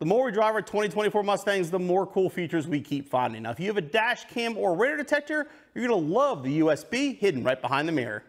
The more we drive our 2024 Mustangs, the more cool features we keep finding. Now, if you have a dash cam or radar detector, you're going to love the USB hidden right behind the mirror.